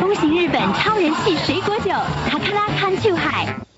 恭喜日本超人气水果酒卡卡拉潘秋海。